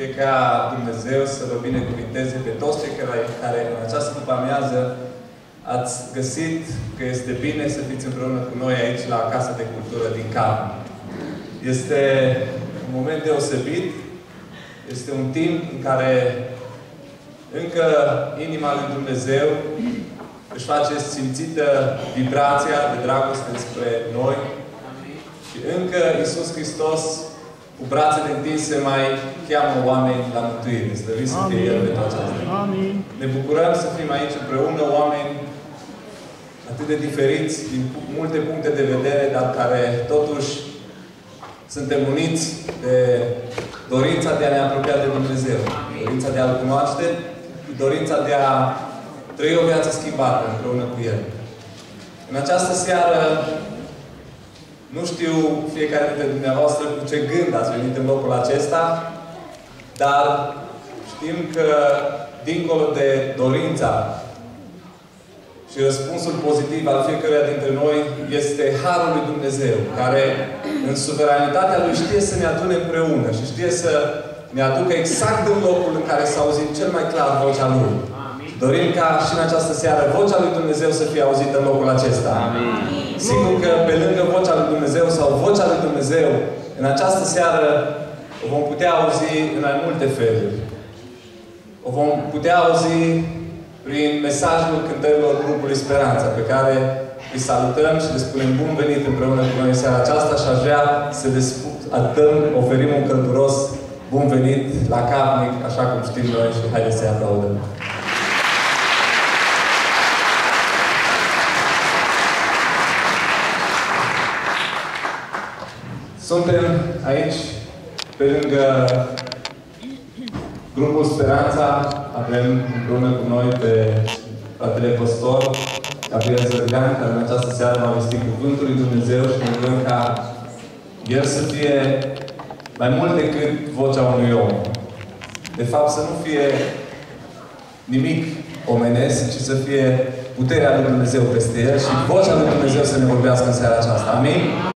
fie ca Dumnezeu să vă binecuvinteze pe toți cei care, care în această după amiază ați găsit că este bine să fiți împreună cu noi aici la Casa de Cultură din Carne. Este un moment deosebit, este un timp în care încă inima lui Dumnezeu își face simțită vibrația de dragoste spre noi și încă Isus Hristos cu brațele întinse mai cheamă oameni la mântuire. Slăvit să fie El de toate astea. Amin. Ne bucurăm să fim aici împreună oameni atât de diferiți din multe puncte de vedere, dar care totuși suntem uniți de dorința de a ne apropia de Dumnezeu. Dorința de a-L cunoaște și dorința de a trăi o viață schimbată împreună cu El. În această seară nu știu fiecare dintre dumneavoastră cu ce gând ați venit în locul acesta, dar știm că, dincolo de dorința și răspunsul pozitiv al fiecăruia dintre noi este Harul lui Dumnezeu, care în suveranitatea Lui știe să ne adune împreună și știe să ne aducă exact în locul în care s-a auzit cel mai clar vocea Lui. Dorim ca și în această seară vocea lui Dumnezeu să fie auzită în locul acesta. Amin. Sigur că pe lângă vocea lui Dumnezeu sau vocea lui Dumnezeu, în această seară o vom putea auzi în mai multe feluri. O vom putea auzi prin mesajul cântărilor grupului Speranța, pe care îi salutăm și le spunem bun venit împreună cu noi în seara aceasta și aș vrea să le dăm, oferim un călduros bun venit la capnic, așa cum știm noi și haideți să-i aplaudăm. Suntem aici pe lângă grupul Speranța. Avem împreună cu noi pe fratele păstor Gabriel Zărgan, care în această seară m-a vestit Cuvântul lui Dumnezeu și ne rugăm ca El să fie mai mult decât vocea unui om. De fapt, să nu fie nimic omenesc, ci să fie puterea lui Dumnezeu peste El și vocea lui Dumnezeu să ne vorbească în seara aceasta. Amin?